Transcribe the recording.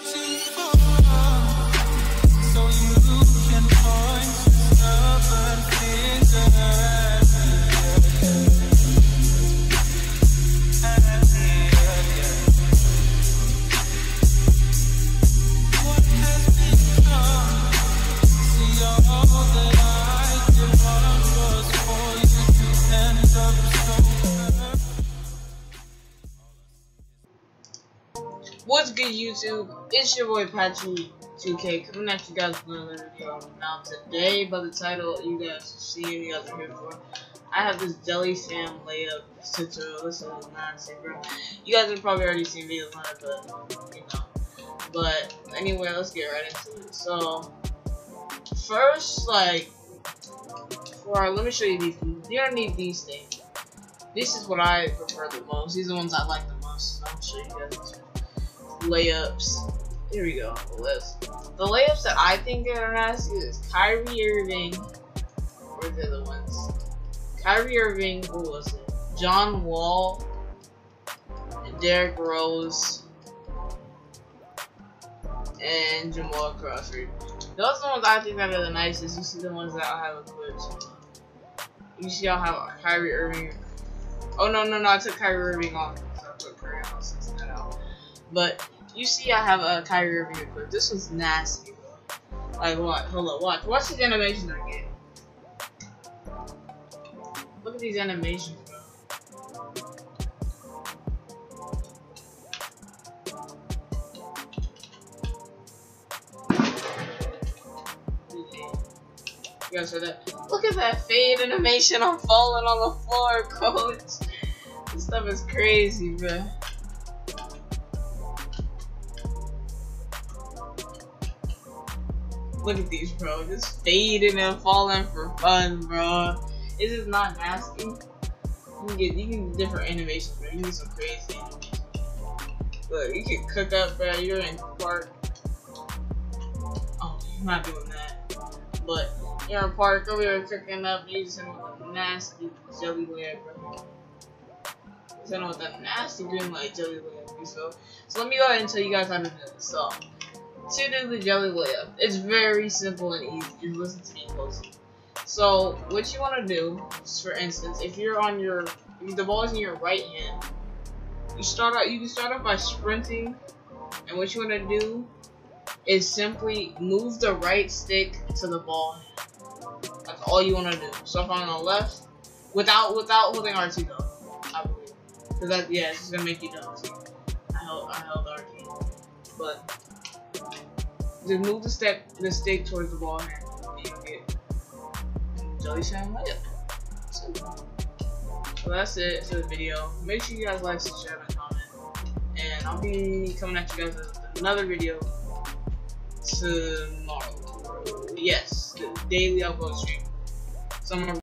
too far, What's good, YouTube? It's your boy Patrick 2K coming at you guys with another video. Now, today, by the title, you guys see you guys are here for. I have this Jelly Fam layup tutorial. Listen to nonsense, bro. You guys have probably already seen videos on it, but you know. But anyway, let's get right into it. So, first, like, for let me show you these. You don't need these things. This is what I prefer the most. These are the ones I like the most. I'll show you guys. Layups. Here we go. The list. The layups that I think are nasty is Kyrie Irving. Where's the other ones? Kyrie Irving. Who was it? John Wall. and Derrick Rose. And Jamal Crawford. Those are the ones I think that are the nicest. You see the ones that I have equipped. You see I have Kyrie Irving. Oh no no no! I took Kyrie Irving off. So I put Curry on since that out. But you see, I have a Kyrie Irving equipped. This was nasty. Like, what? Hold up, watch. Watch these animations I get. Look at these animations, bro. You guys heard that? Look at that fade animation. I'm falling on the floor, coach. This stuff is crazy, bro. Look at these, bro. Just fading and falling for fun, bro. This Is not nasty? You can get you can get different animations, bro. You can get some crazy. Look, you can cook up, bro. You're in park. Oh, you're not doing that. But you're in park over here cooking up, using nasty jelly layer, bro. I know what that nasty green light jelly layer. So, so let me go ahead and tell you guys how to do this. So to do the jelly layup. It's very simple and easy. Just listen to me closely. So, what you want to do, for instance, if you're on your, if the ball is in your right hand, you start out, you can start off by sprinting, and what you want to do is simply move the right stick to the ball. That's all you want to do. So if I'm on the left, without without holding RT though, I believe, because that yeah, it's just gonna make you dumb. I held I held RT, but just move the step the stick towards the ball hand and you get Jelly layup. So, that's it for the video. Make sure you guys like, subscribe, and comment. And I'll be coming at you guys with another video tomorrow. Yes, the daily upload stream. Somewhere